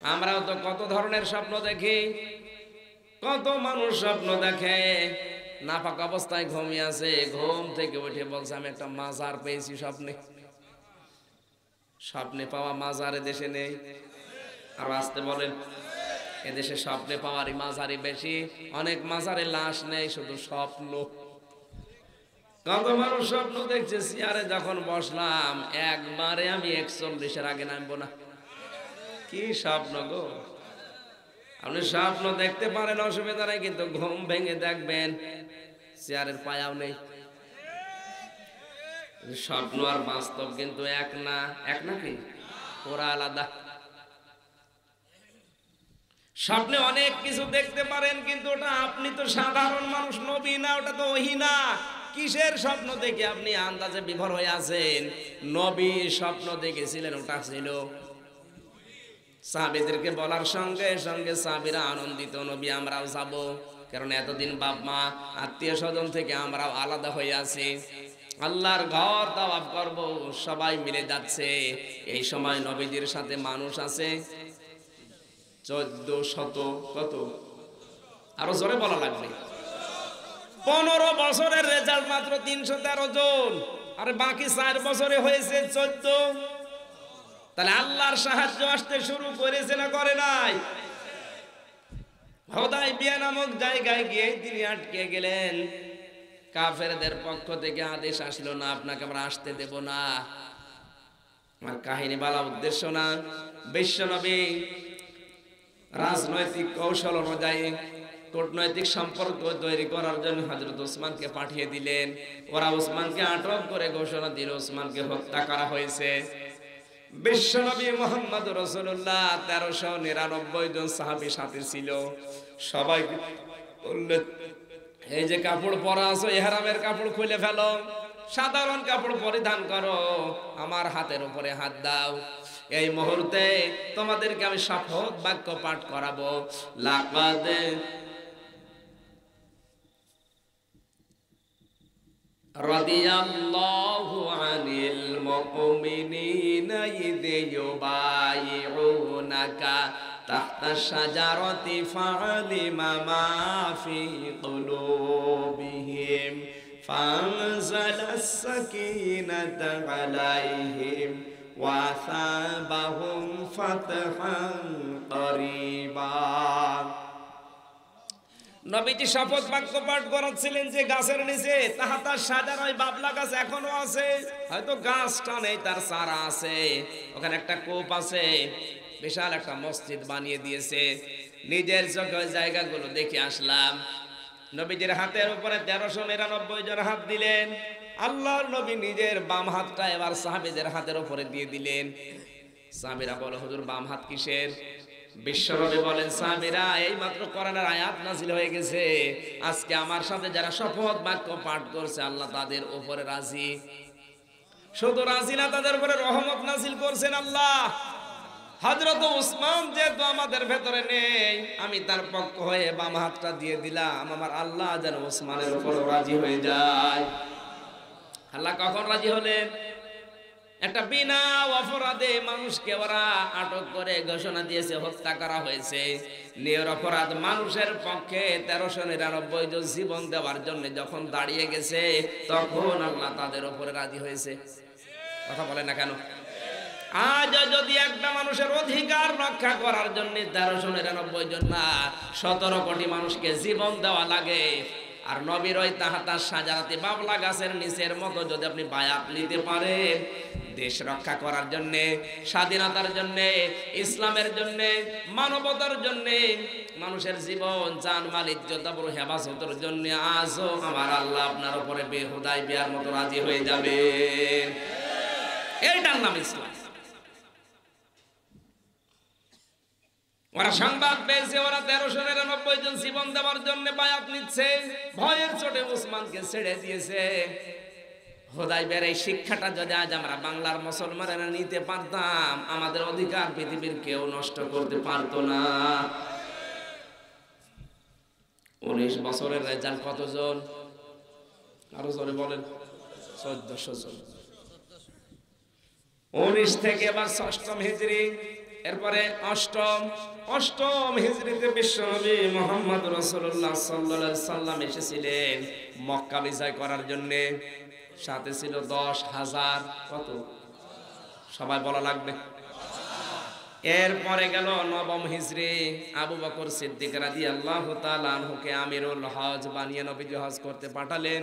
আমরাও তো কত ধরনের স্বপ্ন দেখি। কত মানুষ স্বপ্ন দেখে। নাপাক অবস্থায় ঘুমিয়ে আছে। ঘুম থেকে উঠে বলছে, আমি একটা মাজার পেয়েছি স্বপ্নে। স্বপ্নে পাওয়া মাজারে দেশে নেই। আর আসতে বলেন, এদেশে স্বপ্নে পাওয়ারই মাঝারি বেশি। অনেক মাঝারে লাশ নেই, শুধু স্বপ্ন। কত মানুষ স্বপ্ন দেখছে। চেয়ারে যখন বসলাম, একবারে আমি একচল্লিশের আগে নামবো না। কি স্বপ্ন গো? আপনি স্বপ্ন দেখতে পারেন, অসুবিধা নেই, কিন্তু ঘুম ভেঙে দেখবেন, চেয়ারের পায়াও নেই। স্বপ্ন আর বাস্তব কিন্তু এক না, এক নাকি ওরা আলাদা। স্বপ্নে অনেক কিছু দেখতে পারেন, কিন্তু ওটা আপনি তো সাধারণ মানুষ, নবী না, ওটা তো ওহি না। কিসের স্বপ্ন দেখে আপনি আন্দাজে বিভর হয়ে আছেন? নবী স্বপ্ন দেখেছিলেন, ওটা ছিল সাহাবিদেরকে বলার সঙ্গে সঙ্গে সাহাবিরা আনন্দিত, নবী, আমরাও যাব। কারণ এতদিন বাপ, মা, আত্মীয় স্বজন থেকে আমরাও আলাদা হয়ে আছি। আল্লাহর ঘর দাওয়াব করব, সবাই মিলে যাচ্ছে। এই সময় নবীদের সাথে মানুষ আছে। চোদ্দ শত কত? আরও জোরে বলা লাগবে। পনেরো বছরের রেজাল্ট মাত্র তিনশো তেরো জন। আর বাকি চার বছরে হয়েছে চোদ্দ। তাহলে আল্লাহর সাহায্য আসতে শুরু করেছে না করে নাই? হদাই বিয়া নামক জায়গায় গিয়ে তিনি আটকে গেলেন। কাফেরদের পক্ষ থেকে আদেশ আসলো না, আপনাকে আমরা আসতে দেব না। আমার কাহিনী বলা উদ্দেশ্য না। বিশ্বনবী রাজনৈতিক কৌশল অনুযায়ী কূটনৈতিক সম্পর্ক তৈরি করার জন্য হজরত ওসমানকে পাঠিয়ে দিলেন। ওরা ওসমানকে আটক করে ঘোষণা দিল, ওসমানকে হত্যা করা হয়েছে। বিশ্বনবী মোহাম্মদ রসুল্লাহ তেরোশো নিরানব্বই জন সাহাবি সাথে ছিল। সবাই এই যে কাপড় পরা আছো, এহারামের কাপড় খুলে ফেলো। সাধারণ কাপড় পরিধান করো। আমার হাতের উপরে হাত দাও। এই মুহূর্তে তোমাদেরকে আমি শপথ বাক্য পাঠ করাবো। লাকাদে رضي الله عن المؤمنين إذ يبايعونك تحت الشجرة فعلم ما في قلوبهم فأنزل السكينة عليهم وأثابهم فتحا قريبا নবীজি শপথ বাক্য পাঠ করাচ্ছিলেন যে গাছের নিচে, তাহা তার সাজার ওই বাবলা গাছ এখনও আছে। হয়তো গাছটা নেই, তার চারা আছে। ওখানে একটা কোপ আছে, বিশাল একটা মসজিদ বানিয়ে দিয়েছে। নিজের চোখে জায়গাগুলো দেখে আসলাম। নবীজির হাতের উপরে তেরোশো নিরানব্বই জন হাত দিলেন। আল্লাহর নবী নিজের বাম হাতটা এবার সাহাবিদের হাতের উপরে দিয়ে দিলেন। সাহাবিরা বলো, হুজুর, বাম হাত কিসের? বলেন, সাহাবীরা এই মাত্র আয়াত নাজিল হয়ে গেছে। আজকে আমার সাথে যারা শপথ বাক্য পাঠ করছে, আল্লাহ তাদের উপরে রাজি। শুধু রাজি না, তাদের উপরে রহমত নাজিল করছেন আল্লাহ। হজরত উসমান যেহেতু আমাদের ভেতরে নেই, আমি তার পক্ষ হয়ে বাম হাতটা দিয়ে দিলাম। আমার আল্লাহ যেন উসমানের উপর রাজি হয়ে যায়। আল্লাহ কখন রাজি হলেন? একটা বিনা অপরাধে মানুষকে ওরা আটক করে ঘোষণা দিয়েছে, হত্যা করা হয়েছে। নিয়র অপরাধ মানুষের পক্ষে তেরোশো নিরানব্বই জন জীবন দেওয়ার জন্য যখন দাঁড়িয়ে গেছে, তখন আল্লাহ তাদের উপরে রাজি হয়েছে। কথা বলে না কেন? আজ যদি একটা মানুষের অধিকার রক্ষা করার জন্য তেরোশো নিরানব্বই জন না, সতেরো কোটি মানুষকে জীবন দেওয়া লাগে আর নবীর ওই তাহাতার সাজারাতে বাবলা গাছের নিচের মতো যদি আপনি বায়াত নিতে পারেন, দেশ রক্ষা করার জন্য, স্বাধীনতার জন্য, ইসলামের জন্য, মানবতার জন্য, মানুষের জীবন মাল, ইজ্জত হেফাজতের জন্য আজও আমার আল্লাহ আপনার উপরে বেহুদাই বিয়ার মতো রাজি হয়ে যাবে এইটার নাম ইসলাম। ওরা সংবাদ পেয়েছে ওরা তেরোশো নিরানব্বই জন জীবন দেওয়ার জন্য বায়াত নিচ্ছে। ভয়ের চোটে উসমানকে ছেড়ে দিয়েছে। হোদাইবের এই শিক্ষাটা যদি আজ আমরা বাংলার মুসলমানেরা নিতে পারতাম আমাদের অধিকার পৃথিবীর কেউ নষ্ট করতে পারতো না। উনিশ বছরের রেজাল্ট কতজন? আরও জোরে বলেন চোদ্দশো জন। উনিশ থেকে এবার ষষ্ঠম হিজড়ি এরপরে অষ্টম অষ্টম হিজরিতে বিশ্বনবী মোহাম্মদ রসুল্লাহ সাল্লাহ সাল্লাম এসেছিলেন মক্কা বিজয় করার জন্য। সাথে ছিল দশ হাজার, কত? সবাই বলা লাগবে। এরপরে গেল নবম হিজরি, আবু বকর সিদ্দিক রাজি আল্লাহ তালহুকে আমিরুল হজ বানিয়ে নবীজি হজ করতে পাঠালেন।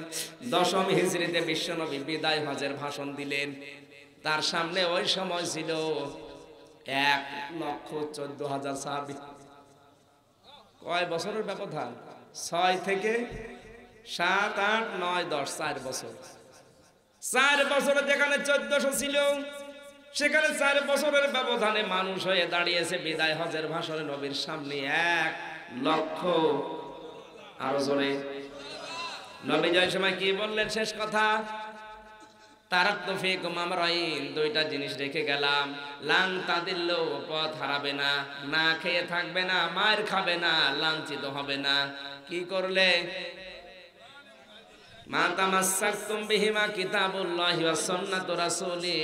দশম হিজরিতে বিশ্বনবী বিদায় হজের ভাষণ দিলেন। তার সামনে ওই সময় ছিল এক লক্ষ চোদ্দ হাজার সাহাবি। কয় বছরের ব্যবধান? ছয় থেকে সাত, আট, নয়, দশ, চার বছর। চার বছরে যেখানে চোদ্দশো ছিল, সেখানে চার বছরের ব্যবধানে মানুষ হয়ে দাঁড়িয়েছে বিদায় হজের ভাষণে নবীর সামনে এক লক্ষ। আরও জোরে। নবী জয় সময় কি বললেন? শেষ কথা। তারাক তফিক মামরাইন, দুইটা জিনিস রেখে গেলাম। লাং তাদিল্ল পথ হারাবে না না খেয়ে থাকবে না মায়ের খাবে না, লাঞ্ছিত হবে না। কি করলে? মা তামাসাকতুম বিহিমা কিতাবুল্লাহি ওয়া সুন্নাতু রাসূলি।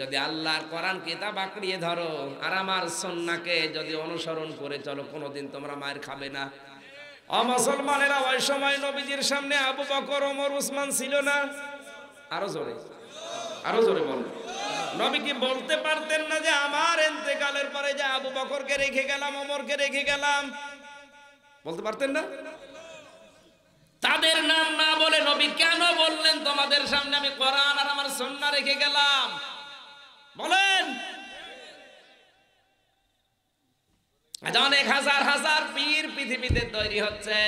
যদি আল্লাহর কোরআন কিতাব আঁকড়িয়ে ধরো, আর আমার সন্নাকে যদি অনুসরণ করে চলো, কোনোদিন তোমরা মায়ের খাবে না। অমুসলমানেরা ওই সময় নবীজির সামনে আবু বকর, ওমর, উসমান ছিল না। আরও জোরে আরও জোরে বলতে পারতেন না যে, আমার এতেকালের পরে যে আবু বকরকে রেখে গেলাম, ওমরকে রেখে গেলাম। বলতে পারতেন না? তাদের নাম না বলে নবী কেন বললেন, তোমাদের সামনে আমি কোরআন আর আমার সন্না রেখে গেলাম। বলেন। অনেক হাজার হাজার পীর পৃথিবীতে তৈরি হচ্ছে।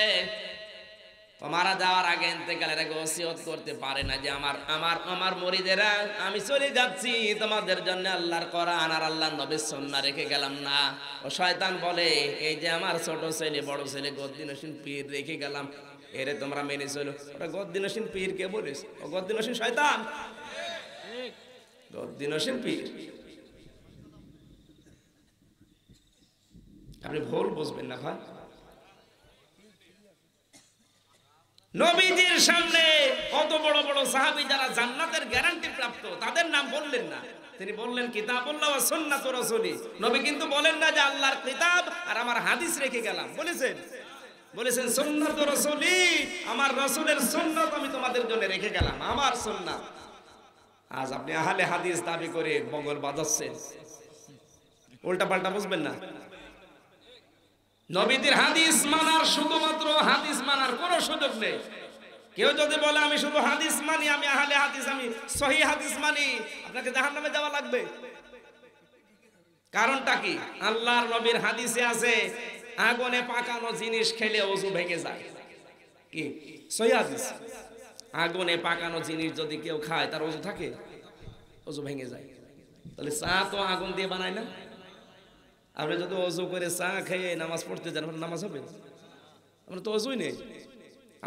তোমারা যাওয়ার আগে ইন্তেকালের আগে ওসিয়ত করতে পারে না যে আমার আমার আমার মরিদেরা, আমি চলে যাচ্ছি, তোমাদের জন্য আল্লাহর কোরআন আর আল্লাহর নবীর সন্না রেখে গেলাম না। ও শয়তান বলে, এই যে আমার ছোট ছেলে, বড় ছেলে গদ্দিন হোসেন পীর রেখে গেলাম। এরে তোমরা মেনে চলো। ওরা গদ্দিন হোসেন পীর কে বলিস ও গদ্দিন হোসেন শয়তান? গদ্দিন হোসেন পীর। আপনি ভুল বুঝবেন না, ভাই। নবীজির সামনে কত বড় বড় সাহাবি যারা জান্নাতের গ্যারান্টি প্রাপ্ত, তাদের নাম বললেন না। তিনি বললেন, কিতাবুল্লাহ সুন্নাতু রাসূলি। নবী কিন্তু বলেন না যে আল্লাহর কিতাব আর আমার হাদিস রেখে গেলাম। বলেছেন? বলেছেন, সুন্নাত রাসূলি, আমার রাসূলের সুন্নাত আমি তোমাদের জন্য রেখে গেলাম, আমার সুন্নাত। আজ আপনি আহলে হাদিস দাবি করে মঙ্গল বাজাচ্ছেন। উল্টা পাল্টা বুঝবেন না? নবীদের হাদিস মানার শুধুমাত্র হাদিস মানার কোনো সুযোগ নেই। কেউ যদি বলে, আমি শুধু হাদিস মানি, আমি আহলে হাদিস, আমি সহি হাদিস মানি, আপনাকে জাহান নামে যাওয়া লাগবে। কারণটা কি? আল্লাহর নবীর হাদিসে আছে, আগুনে পাকানো জিনিস খেলে অজু ভেঙে যায়। কি? সহি হাদিস। আগুনে পাকানো জিনিস যদি কেউ খায়, তার অজু থাকে, অজু ভেঙে যায়। তাহলে চা তো আগুন দিয়ে বানায় না? আপনি যদি অজু করে চা খেয়ে নামাজ পড়তে যান আপনার নামাজ হবে আপনার তো অজুই নেই।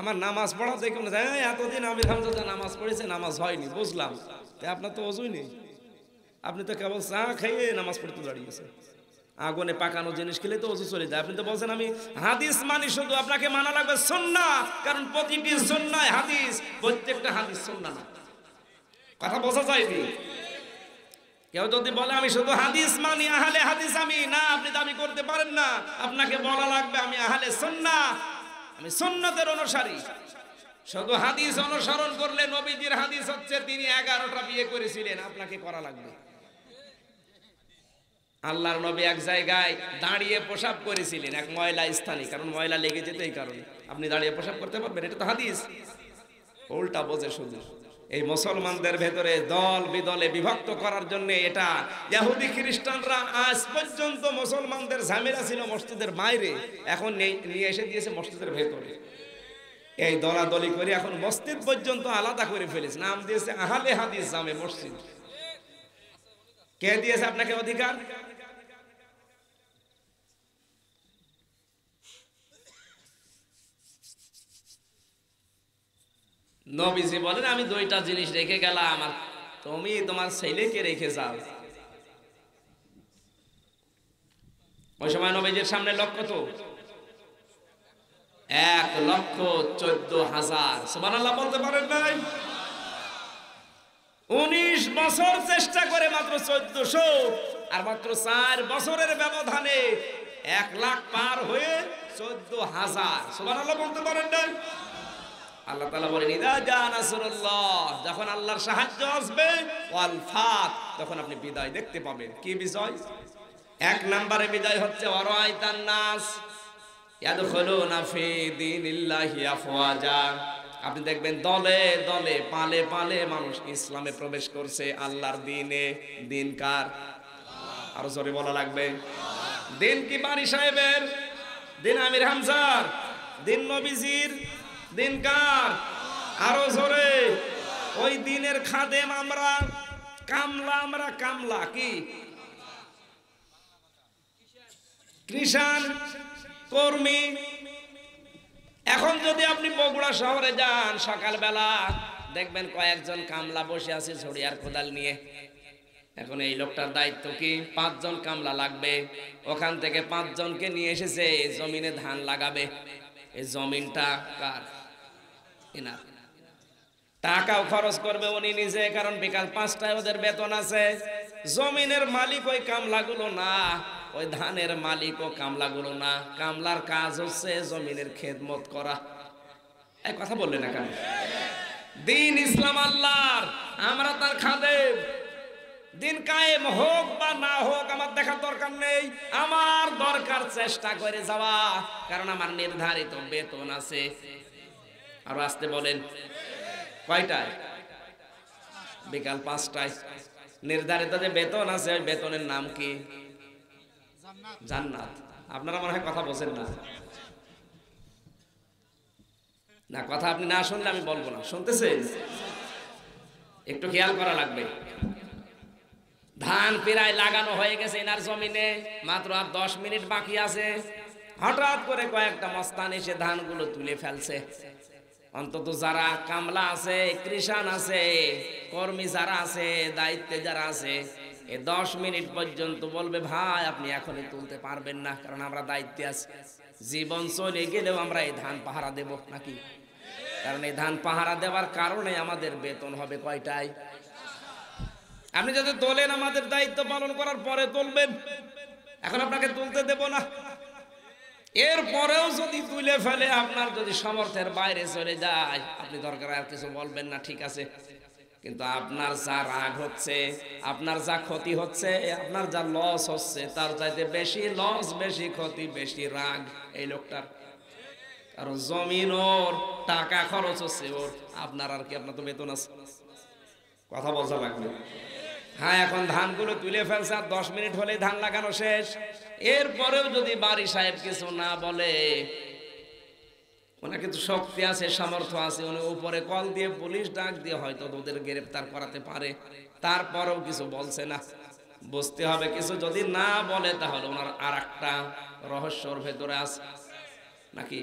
আমার নামাজ পড়া দেখুন এতদিন আমি হামজা নামাজ পড়েছে, নামাজ হয়নি, বুঝলাম। তাই আপনার তো অজুই নেই। আপনি তো কেবল চা খেয়ে নামাজ পড়তে দাঁড়িয়েছে আগুনে পাকানো জিনিস খেলে তো অজু চলে যায়। আপনি তো বলছেন, আমি হাদিস মানি, শুধু আপনাকে মানা লাগবে সন্না কারণ প্রতিটি সন্ন্যায় হাদিস, প্রত্যেকটা হাদিস সন্না না। কথা বোঝা যায়নি। কেউ যদি বলে, আমি শুধু হাদিস মানি, আহলে হাদিস আমি। না, আপনি দাবি করতে পারেন না। আপনাকে বলা লাগবে, আমি আহলে সন্না আমি সন্ন্যতের অনুসারী। শুধু হাদিস অনুসরণ করলে নবীজির হাদিস হচ্ছে, তিনি এগারোটা বিয়ে করেছিলেন, আপনাকে করা লাগবে। আল্লাহর নবী এক জায়গায় দাঁড়িয়ে প্রসাব করেছিলেন, এক ময়লা স্থানে। কারণ ময়লা লেগে যেত এই কারণে। আপনি দাঁড়িয়ে প্রসাব করতে পারবেন, এটা তো হাদিস। উল্টা বোঝে শুধু। এই মুসলমানদের ভেতরে দল বিদলে বিভক্ত করার জন্য এটা ইহুদি খ্রিস্টানরা আজ পর্যন্ত মুসলমানদের ঝামেলা ছিল মসজিদের বাইরে, এখন নিয়ে এসে দিয়েছে মসজিদের ভেতরে। এই দলাদলি করে এখন মসজিদ পর্যন্ত আলাদা করে ফেলেছে। নাম দিয়েছে আহালে হাদিস জামে মসজিদ। কে দিয়েছে আপনাকে অধিকার? নবীজি বলেন, আমি দুইটা জিনিস রেখে গেলাম আমার তুমি তোমার ছেলেকে রেখে যাও। ওই সময় নবীজির সামনে লক্ষ্য তো? এক লক্ষ চোদ্দ হাজার। সুবান বলতে পারেন নাই? উনিশ বছর চেষ্টা করে মাত্র চোদ্দশো, আর মাত্র চার বছরের ব্যবধানে এক লাখ পার হয়ে চোদ্দ হাজার। সুবান আল্লাহ বলতে পারেন না আল্লাহ তালা বলেন, ইদা যখন আল্লাহর সাহায্য আসবে, ওয়াল ফাত, তখন আপনি বিদায় দেখতে পাবেন। কি বিজয়? এক নম্বরে বিদায় হচ্ছে নাস, ইয়াদখুলুনা ফি আফওয়াজা। আপনি দেখবেন, দলে দলে, পালে পালে মানুষ ইসলামে প্রবেশ করছে আল্লাহর দিনে। দিন কার? আরও জোরে বলা লাগবে। দিন কি বাড়ি সাহেবের? দিন আমির হামজার? দিন নবীজির? দিন কার? আরও জোরে। ওই দিনের খাদেম আমরা, কামলা আমরা, কামলা কি? কৃষাণ কর্মী। এখন যদি আপনি বগুড়া শহরে যান সকালবেলা, দেখবেন কয়েকজন কামলা বসে আছে ছড়িয়ার কোদাল নিয়ে। এখন এই লোকটার দায়িত্ব কি? পাঁচজন কামলা লাগবে। ওখান থেকে পাঁচজনকে নিয়ে এসেছে জমিনে ধান লাগাবে। এই জমিনটা কার? এনার টাকাও খরচ করবে উনি নিজে, কারণ বিকাল পাঁচটায় ওদের বেতন আছে। জমিনের মালিক ওই কামলাগুলো না, ওই ধানের মালিক ও কামলাগুলো না। কামলার কাজ হচ্ছে জমিনের খেদমত করা। এই কথা বললেন না কেন? দিন ইসলাম আল্লাহর, আমরা তার খাদেম। দিন কায়েম হোক বা না হোক, আমার দেখার দরকার নেই। আমার দরকার চেষ্টা করে যাওয়া, কারণ আমার নির্ধারিত বেতন আছে। আরও আসতে বলেন। কয়টায়? বিকাল পাঁচটায়। নির্ধারিত যে বেতন আছে, ওই বেতনের নাম কি? জান্নাত। আপনারা মনে হয় কথা বলছেন না। না, কথা আপনি না শুনলে আমি বলব না। শুনতেছেন? একটু খেয়াল করা লাগবে। ধান প্রায় লাগানো হয়ে গেছে এনার জমিনে, মাত্র আর দশ মিনিট বাকি আছে। হঠাৎ করে কয়েকটা মস্তান এসে ধানগুলো তুলে ফেলছে। অন্তত যারা কামলা আছে, কৃষাণ আছে, কর্মী যারা আছে, দায়িত্বে যারা আছে, এ দশ মিনিট পর্যন্ত বলবে, ভাই, আপনি এখনই তুলতে পারবেন না, কারণ আমরা দায়িত্বে আছি। জীবন চলে গেলেও আমরা এই ধান পাহারা দেব নাকি? কারণ এই ধান পাহারা দেওয়ার কারণে আমাদের বেতন হবে কয়টায়? আপনি যদি তোলেন, আমাদের দায়িত্ব পালন করার পরে তুলবেন। এখন আপনাকে তুলতে দেব না। এর পরেও যদি তুলে ফেলে, আপনার যদি সমর্থের বাইরে চলে যায়, আপনি দরকার আর কিছু বলবেন না, ঠিক আছে? কিন্তু আপনার যা রাগ হচ্ছে, আপনার যা ক্ষতি হচ্ছে, আপনার যা লস হচ্ছে, তার চাইতে বেশি লস বেশি ক্ষতি, বেশি রাগ এই লোকটার। কারণ জমিন ওর, টাকা খরচ হচ্ছে ওর, আপনার আর কি আপনার তো বেতন আছে। কথা বলতে লাগবে। হ্যাঁ এখন ধানগুলো তুলে ফেলছে, আর দশ মিনিট হলেই ধান লাগানো শেষ। এরপরেও যদি বাড়ি সাহেব কিছু না বলে, ওনার কিন্তু শক্তি আছে, সামর্থ্য আছে, উনি উপরে কল দিয়ে, পুলিশ ডাক দিয়ে হয়তো ওদের গ্রেপ্তার করাতে পারে। তারপরেও কিছু বলছে না। বুঝতে হবে, কিছু যদি না বলে, তাহলে ওনার আর একটা রহস্যর ভেতরে আছে। নাকি?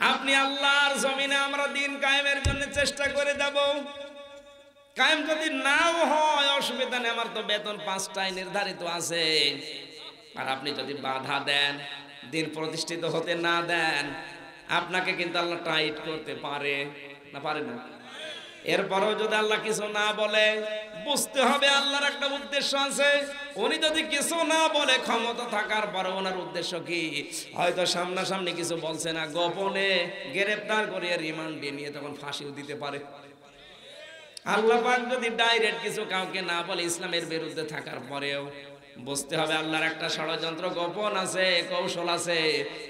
আপনি আল্লাহর জমিনে আমরা দিন কায়েমের জন্য চেষ্টা করে যাব। কায়েম যদি নাও হয়, অসুবিধা নেই, আমার তো বেতন পাঁচটায় নির্ধারিত আছে। আর আপনি যদি বাধা দেন, দিন প্রতিষ্ঠিত হতে না দেন, আপনাকে কিন্তু আল্লাহ টাইট করতে পারে না পারে না। এরপরেও যদি আল্লাহ কিছু না বলে, বুঝতে হবে আল্লাহর একটা উদ্দেশ্য আছে। উনি যদি কিছু না বলে ক্ষমতা থাকার পরে ওনার উদ্দেশ্য কি? হয়তো সামনাসামনি কিছু বলছে না, গোপনে গ্রেপ্তার করিয়ে রিমান্ডে নিয়ে তখন ফাঁসিও দিতে পারে। আল্লাহ পাক যদি ডাইরেক্ট কিছু কাউকে না বলে ইসলামের বিরুদ্ধে থাকার পরেও বুঝতে হবে আল্লাহর একটা ষড়যন্ত্র গোপন আছে, কৌশল আছে।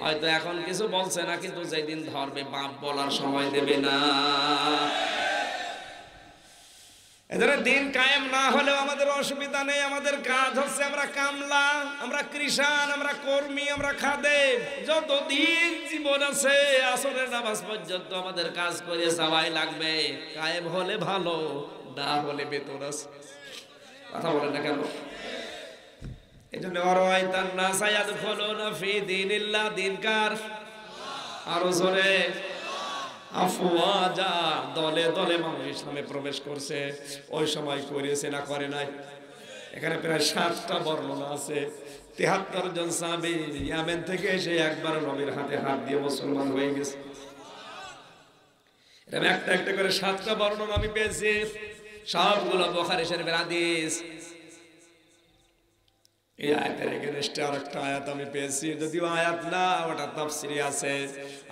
হয়তো এখন কিছু বলছে না, কিন্তু যেদিন ধরবে, বাপ বলার সময় দেবে না। দিন কায়েম না হলেও আমাদের অসুবিধা নেই, আমাদের কাজ হচ্ছে আমরা কামলা, আমরা কৃষাণ, আমরা কর্মী, আমরা খাদে যতদিন জীবন আছে, আসরের নামাজ পর্যন্ত আমাদের কাজ করে সবাই লাগবে। কায়েম হলে ভালো, না হলে বেতন আছে। কথা বলেন না কেন? দলে দলে মানুষ ইসলামে প্রবেশ করছে। ওই সময় না করে নাই। এখানে প্রায় সাতটা বর্ণনা আছে। তেহাত্তর জন সাহাবী থেকে এসে একবার নবীর হাতে হাত দিয়ে মুসলমান হয়ে গেছে। এরকম একটা একটা করে সাতটা বর্ণনা আমি পেয়েছি। সবগুলো বোখারি শরীফের হাদিস। এই আয়াতের এগেনস্টে আরেকটা আয়াত আমি পেয়েছি। যদিও আয়াত না, ওটা আছে।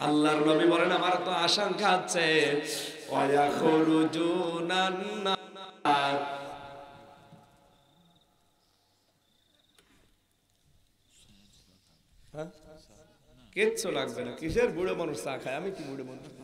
আল্লাহর নবী বলেন, আমার তো আশঙ্কা আছে। হ্যাঁ? কিচ্ছু লাগবে না। কিসের বুড়ো মানুষ চা খায়? আমি কি বুড়ো মানুষ?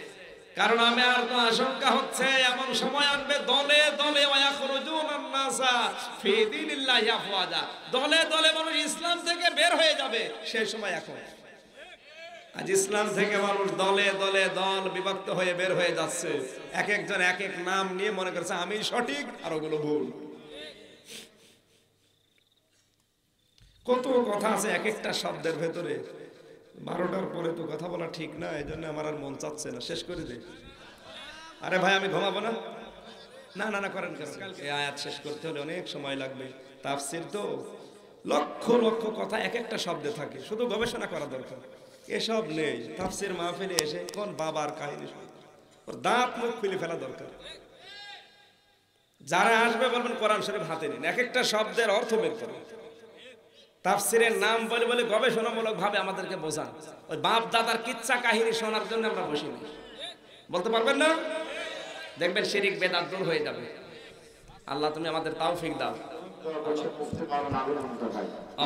কারণ আমি আর তো আশঙ্কা হচ্ছে, এমন সময় আনবে, দলে দলে দলে দলে মানুষ ইসলাম থেকে বের হয়ে যাবে, সেই সময় এখন। আজ ইসলাম থেকে মানুষ দলে দলে, দল বিভক্ত হয়ে বের হয়ে যাচ্ছে। এক একজন এক এক নাম নিয়ে মনে করছে, আমি সঠিক আর ওগুলো ভুল। কত কথা আছে, এক একটা শব্দের ভেতরে। বারোটার পরে তো কথা বলা ঠিক না এই জন্য আমার আর মন চাচ্ছে না। শেষ করে দে। আরে ভাই, আমি ঘুমাবো না? না না না, করেন এই আয়াত শেষ করতে হলে অনেক সময় লাগবে। তাফসির তো লক্ষ লক্ষ কথা এক একটা শব্দে থাকে। শুধু গবেষণা করা দরকার। এসব নেই। তাফসির মাহফিলে এসে কোন বাবার কাহিনী ওর দাঁত, মুখ খুলে ফেলা দরকার। যারা আসবে বলবেন, কোরআন শরীফ হাতে নিন। এক একটা শব্দের অর্থ বের করুন। তাফসিরের নাম বলে বলে গবেষণামূলক ভাবে আমাদেরকে বোঝান ওই বাপ দাদার কিচ্ছা কাহিনী শোনার জন্য আমরা বসিনি বলতে পারবেন না দেখবেন শিরিক বেদাত দূর হয়ে যাবে আল্লাহ তুমি আমাদের তৌফিক দাও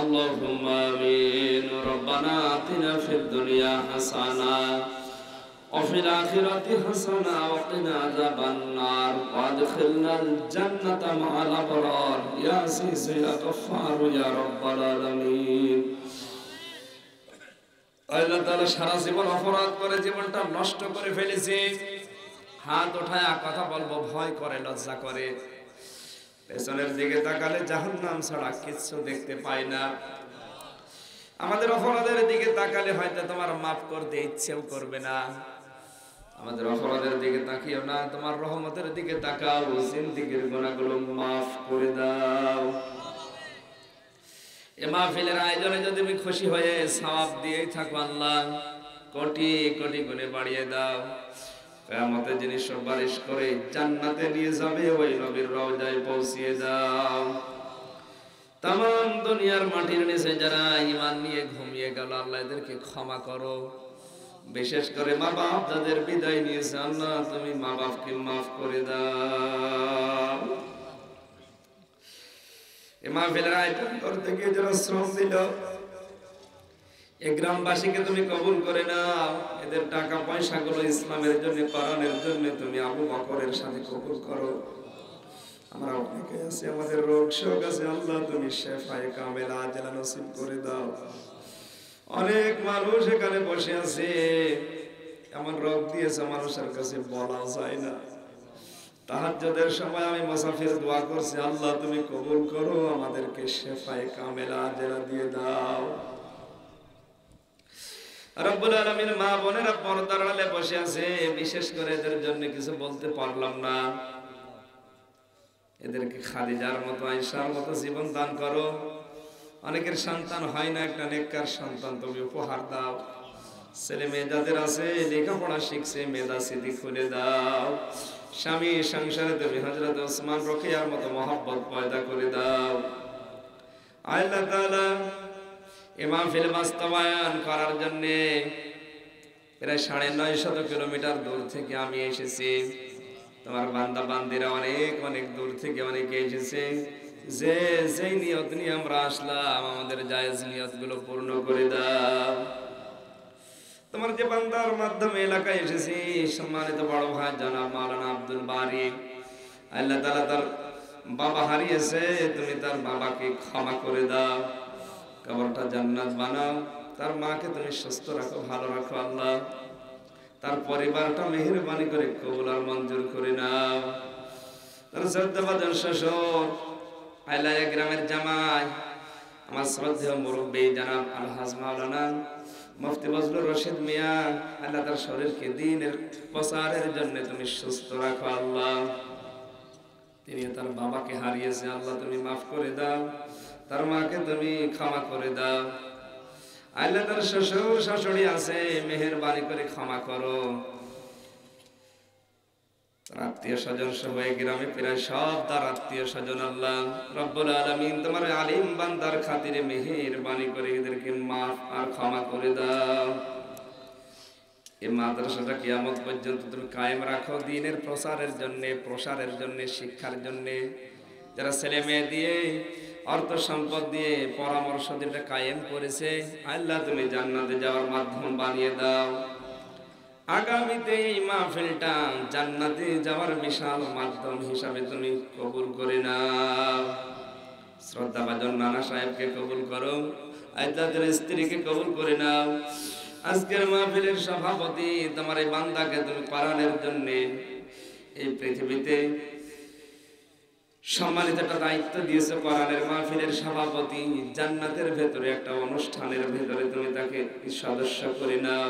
اللهم آمين ربنا آتنا في الدنيا حسنة وفي الآخرة حسنة وقنا عذاب النار وادخلنا الجنة مع الأبرار يا عزيز يا غفار يا رب العالمين আল্লাহ তাআলা সারা জীবন অপরাধ করে জীবনটা নষ্ট করে ফেলেছে হাত ওঠায় কথা বলবো ভয় করে লজ্জা করে পেছনের দিকে তাকালে জাহান্নাম ছাড়া কিচ্ছু দেখতে পাই না আমাদের অপরাধের দিকে তাকালে হয়তো তোমার মাফ করতে ইচ্ছেও করবে না আমাদের অপরাধের দিকে তাকিও না, তোমার রহমতের দিকে তাকাও, জিন্দিগির গুণাগুলো মাফ করে দাও। এ মাহফিলের আয়োজনে যদি তুমি খুশি হয়ে সওয়াব দিয়েই থাকো আল্লাহ, কোটি কোটি গুণে বাড়িয়ে দাও। কেয়ামতে যিনি সুপারিশ করে জান্নাতে নিয়ে যাবে, ওই নবীর রওজায় পৌঁছিয়ে দাও। তাম দুনিয়ার মাটির নিচে যারা ইমান নিয়ে ঘুমিয়ে গেল, আল্লাহ এদেরকে ক্ষমা করো। বিশেষ করে মা বাপ যাদের বিদায় নিয়েছে, আল্লাহ তুমি মা বাপকে মাফ করে দাও। করতে গিয়ে যারা শ্রম দিল, এ গ্রামবাসীকে তুমি কবুল করে এদের টাকা পয়সা গুলো ইসলামের জন্য করানোর জন্য তুমি আবু বকরের সাথে কবুল করো। আমরা অনেকে আছি, আমাদের রোগ শোক আছে, আল্লাহ তুমি শেফায়ে কামেলা আজলা নসিব করে দাও। অনেক মানুষ এখানে বসে আছে। এমন রোগ দিয়েছে মানুষের কাছে বলা যায় না। তাহাজ্জুদের সময় আমি মুসাফির দোয়া করছি, আল্লাহ তুমি কবুল করো, আমাদেরকে শেফায়ে কামেলা আজলা দিয়ে দাও। রব্বুল আলামিন মা বোনেরা পর্দার আড়ালে বসে আছে, বিশেষ করে এদের জন্য কিছু বলতে পারলাম না। এদেরকে খাদিজার মতো, আয়েশার মতো জীবন দান করো। অনেকের সন্তান হয় না, একটা নেককার সন্তান, তুমি উপহার দাও। ছেলে মেয়ে যাদের আছে, লেখাপড়া শিখছে, মেধা স্মৃতি খুলে দাও। স্বামী সংসারে তুমি হজরত ওসমান রকিয়ার মতো মহব্বত পয়দা করে দাও। আল্লাহ তাআলা ইমাম ফিল বাস্তবায়ন করার জন্য প্রায় সাড়ে নয় শত কিলোমিটার দূর থেকে আমি এসেছি। তোমার বান্দা বান্দিরা অনেক অনেক দূর থেকে অনেকে এসেছে। যে যেই নিয়ত নিয়ে আমরা আসলাম, আমাদের জায়েজ নিয়তগুলো পূর্ণ করে দাও। তোমার যে বান্দার মাধ্যমে এলাকায় এসেছি, সম্মানিত বড় ভাই জনাব মাওলানা আব্দুল বারি, আল্লাহ তাআলা তার বাবা হারিয়েছে, তুমি তার বাবাকে ক্ষমা করে দাও। কবরটা জান্নাত বানাও। তার মাকে তুমি সুস্থ রাখো, ভালো রাখো আল্লাহ। তার পরিবারটা মেহরবানি করে কবুল আর মঞ্জুর করে নাও। তার শ্রদ্ধাবাদন শ্বশুর আইলাইয়া গ্রামের জামাই, আমার শ্রদ্ধেয় মুরব্বী জানাব আলহাজ মাওলানা মুফতি বজলুর রশিদ মিয়া, আল্লাহ তার শরীরকে দিনের প্রচারের জন্য তুমি সুস্থ রাখো আল্লাহ। তিনি তার বাবাকে হারিয়েছে, আল্লাহ তুমি মাফ করে দাও। তার মাকে তুমি ক্ষমা করে দাও। আল্লাহ তার শ্বশুর শাশুড়ি আছে, মেহেরবানি করে ক্ষমা করো। আত্মীয় স্বজন সহ গ্রামে প্রায় সব তার আত্মীয় স্বজন আল্লাহ রব্বুল আলমিন তোমার আলিম বান্দার খাতিরে মেহেরবানি করে এদেরকে মাফ আর ক্ষমা করে দাও। এই মাদ্রাসাটা কিয়ামত পর্যন্ত তুমি কায়েম রাখো দিনের প্রসারের জন্য প্রসারের জন্য, শিক্ষার জন্য। যারা ছেলে মেয়ে দিয়ে, অর্থ সম্পদ দিয়ে পরামর্শ দিয়ে কায়েম করেছে, আল্লাহ তুমি জান্নাতে যাওয়ার মাধ্যম বানিয়ে দাও। আগামীতে এই মাহফিলটা জান্নাতে যাওয়ার বিশাল মাধ্যম হিসাবে তুমি কবুল করে নাও। শ্রদ্ধা ভাজন নানা সাহেবকে কবুল করো আইদাদের স্ত্রীকে কবুল করে নাও। আজকের মাহফিলের সভাপতি তোমার এই বান্দাকে তুমি পালনের জন্য এই পৃথিবীতে সম্মানিত একটা দায়িত্ব দিয়েছে কোরআনের মাহফিলের সভাপতি। জান্নাতের ভেতরে একটা অনুষ্ঠানের ভেতরে তুমি তাকে সদস্য করে নাও।